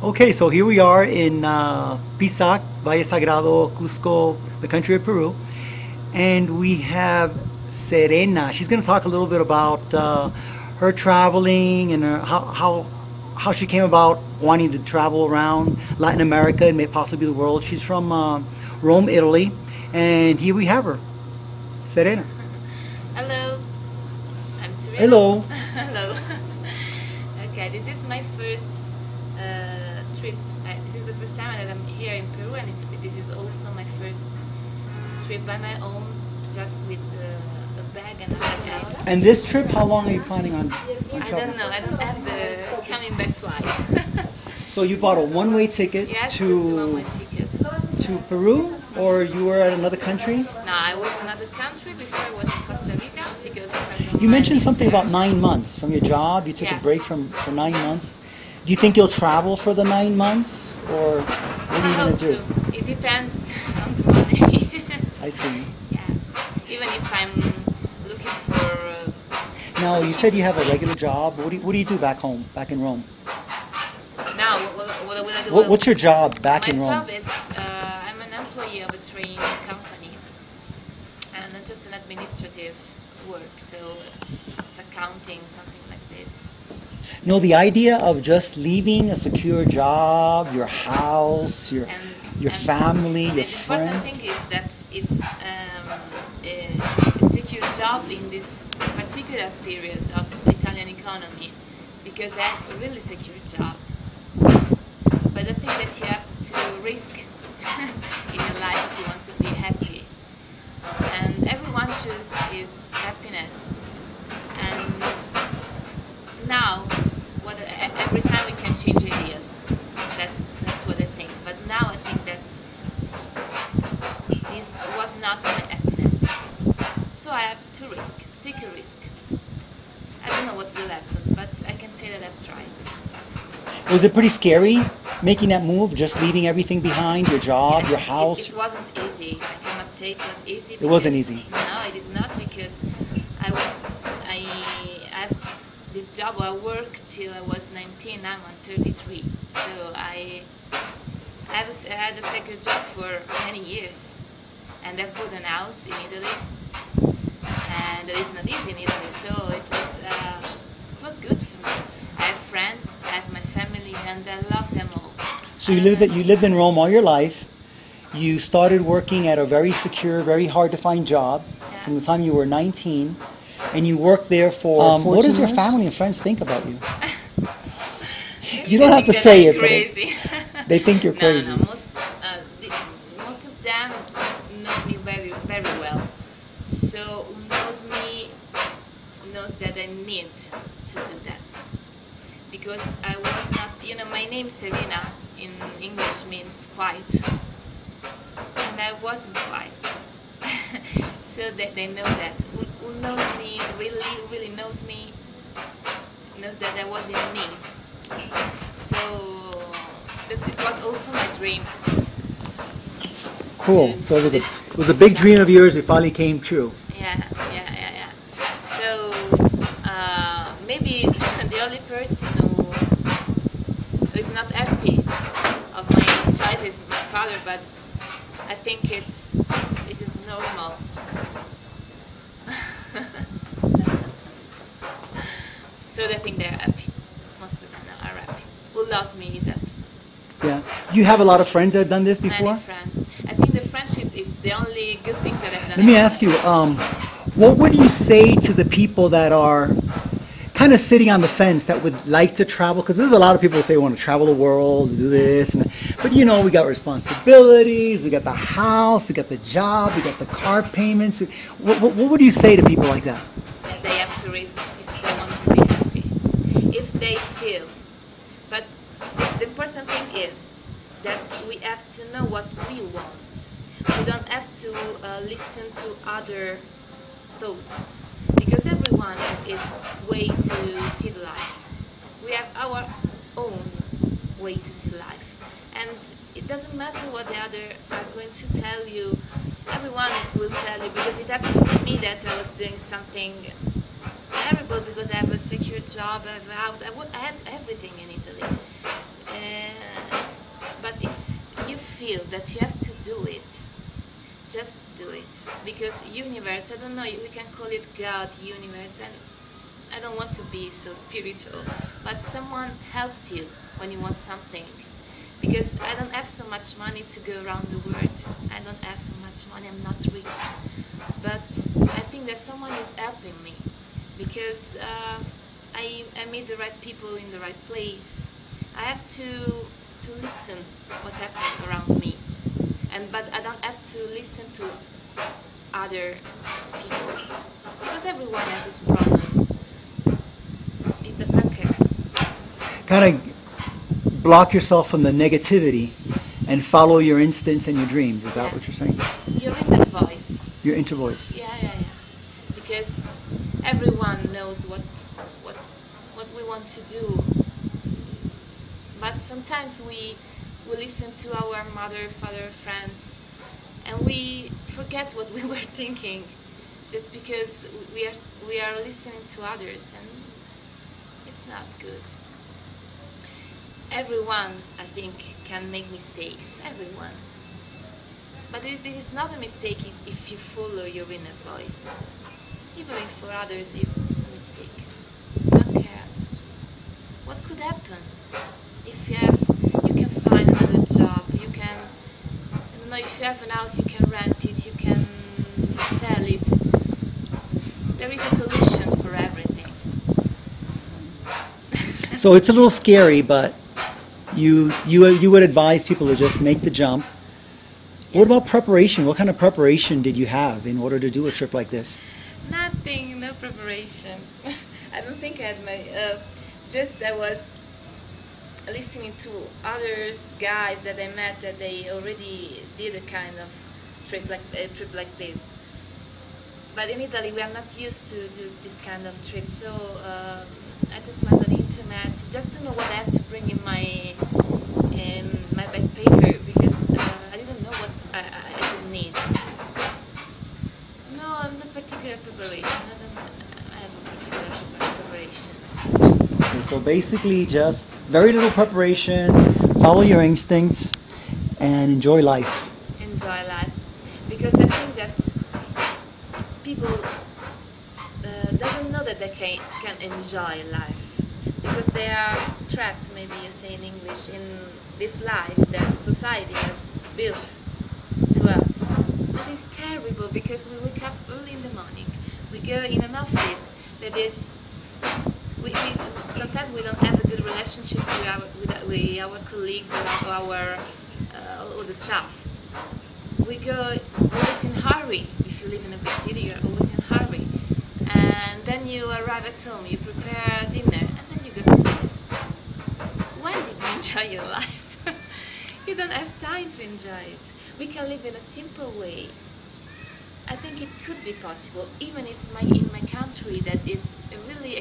Okay, so here we are in uh, Pisac, Valle Sagrado, Cusco, the country of Peru, and we have Serena. She's going to talk a little bit about uh, her traveling and her, how, how how she came about wanting to travel around Latin America and maybe possibly the world. She's from uh, Rome, Italy, and here we have her, Serena. Hello, I'm Serena. Hello. Hello. okay, this is my first uh, trip. Uh, this is the first time that I'm here in Peru, and it's, this is also my first trip by my own, just with uh, a bag and a backpack. And this trip, how long are you planning on, on I don't know. I don't have the coming back flight. So you bought a one-way ticket yes, just one way to ticket. to Peru, or you were at another country? No, I was in another country before. I was in Costa Rica because a friend of You mentioned something about nine months from your job. You took Yeah. a break from for nine months. Do you think you'll travel for the nine months, or what are you gonna hope do? to. It depends on the money. I see. yes. Even if I'm looking for. Uh, Now you said you have a regular job. What do you, what do you do back home, back in Rome? now, what, what, what I do? What, what's your job back My in Rome? My job is uh, I'm an employee of a training company, and it's just an administrative work. So it's accounting, something like this. No, the idea of just leaving a secure job, your house, your And your and family, the your important friends. thing is that it's um, a, a secure job in this particular period of the Italian economy because I have a really secure job. But I think that you have to risk in your life if you want to be happy. And everyone chooses his happiness. And now, what e- every time we can change ideas. That's that's what I think. But now I think that this was not my happiness. So I have to risk, to take a risk. I don't know what will happen, but I can say that I've tried. Was it pretty scary making that move, just leaving everything behind, your job, It- your house? It, wasn't easy. I cannot say it was easy. It wasn't easy. No, it is not because I I have this job. I worked till I was 19. Now I'm on 33. So I I have a s- I had a second job for many years, and I bought an house in Italy, and it is not easy in Italy. So it was uh, it was good for me. I have friends, I have my family, and I love them all. So you And, lived uh, you lived in Rome all your life. You started working at a very secure, very hard to find job Yeah. from the time you were 19, and you worked there for. Um, what does your family and friends think about you? You don't have to say it, I'm but they- they think you're no, crazy. No, most, knows that I need to do that because I was not. You know, my name Serena in English means quiet, and I wasn't quiet. so that they know that. Who, who knows me really, who really knows me knows that I was in need. So that it was also my dream. Cool. So it was a it was a big dream of yours. It finally came true. Yeah. So uh, maybe the only person who, who is not happy of my choice is my father, but I think it's it is normal. so they think they're happy. Most of them are happy. Who loves me is happy. Yeah. You have a lot of friends that have done this before. Many friends. I think the friendship is the only good thing that I've done. Let me ask you, um, what would you say to the people that are kind of sitting on the fence that would like to travel? Because there's a lot of people who say want to travel the world, do this, and but you know we got responsibilities, we got the house, we got the job, we got the car payments. What, what, what would you say to people like that? that they have to risk if they want to be happy, if they feel. But the, the important thing is that we have to know what we want. We don't have to uh, listen to other thoughts everyone has his way to see life. We have our own way to see life, and it doesn't matter what the other are going to tell you. Everyone will tell you because it happened to me that I was doing something terrible because I have a secure job, I have a house, I, I had everything in Italy. Uh, but if you feel that you have to do it, just do it. Because universe, I don't know, we can call it God, universe, and I don't want to be so spiritual, but someone helps you when you want something. Because I don't have so much money to go around the world. I don't have so much money, I'm not rich. But I think that someone is helping me. Because uh, I, I meet the right people in the right place. I have to to listen what happens around me, and but I don't have to listen to other people because everyone has his problem. It doesn't care. Kind of block yourself from the negativity and follow your instincts and your dreams. Is that what you're saying? Your inner voice. Your inner voice. Yeah, yeah, yeah. Because everyone knows what what what we want to do. But sometimes we we listen to our mother, father, friends, and we forget what we were thinking, just because we are we are listening to others, and it's not good. Everyone, I think, can make mistakes. Everyone. But it, is not a mistake if, if you follow your inner voice. Even if for others it's a mistake. Don't care. What could happen? If you have, you can find another job. You can, I don't know, if you have an house, you can rent it. You can sell it. There is a solution for everything. So it's a little scary, but you you you would advise people to just make the jump. What about preparation? What kind of preparation did you have in order to do a trip like this? Nothing, no preparation. I don't think I had my. Uh, just I was listening to others guys that I met that they already did a kind of trip like a trip like this. But in Italy we are not used to do this kind of trip, so um, I just went on the internet just to know what I had to bring in my in my backpacker because uh, I didn't know what I, I, I would need. No, no particular preparation. I don't I have a particular preparation. Okay, so basically, just very little preparation, follow your instincts, and enjoy life. Enjoy life, because I think that people uh, doesn't know that they can can enjoy life because they are trapped, maybe you say in English, in this life that society has built to us. That is terrible because we wake up early in the morning. We go in an office that is. We, we, sometimes we don't have a good relationship with our, with, with our colleagues or our uh, or the staff. We go always in hurry. If you live in a big city, you're always in hurry. And then you arrive at home, you prepare dinner, and then you go to sleep. When did you enjoy your life? you don't have time to enjoy it. We can live in a simple way. I think it could be possible, even if my in my country that is really